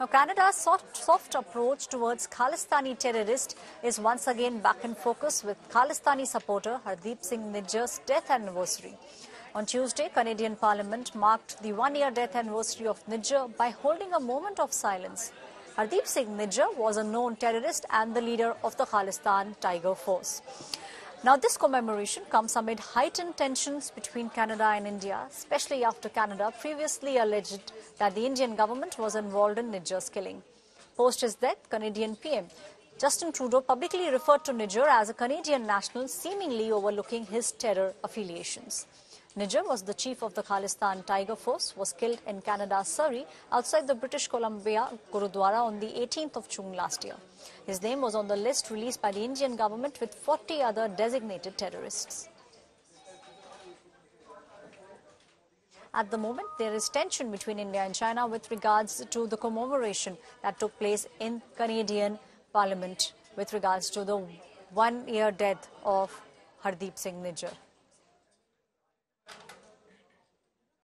Now, Canada's soft, soft approach towards Khalistani terrorists is once again back in focus with Khalistani supporter Hardeep Singh Nijjar's death anniversary. On Tuesday, Canadian Parliament marked the one-year death anniversary of Nijjar by holding a moment of silence. Hardeep Singh Nijjar was a known terrorist and the leader of the Khalistan Tiger Force. Now, this commemoration comes amid heightened tensions between Canada and India, especially after Canada previously alleged that the Indian government was involved in Nijjar's killing. Post his death, Canadian PM Justin Trudeau publicly referred to Nijjar as a Canadian national, seemingly overlooking his terror affiliations. Nijjar was the chief of the Khalistan Tiger Force, was killed in Canada's Surrey outside the British Columbia Gurudwara on the 18th of June last year. His name was on the list released by the Indian government with 40 other designated terrorists. At the moment, there is tension between India and China with regards to the commemoration that took place in Canadian Parliament with regards to the one-year death of Hardeep Singh Nijjar.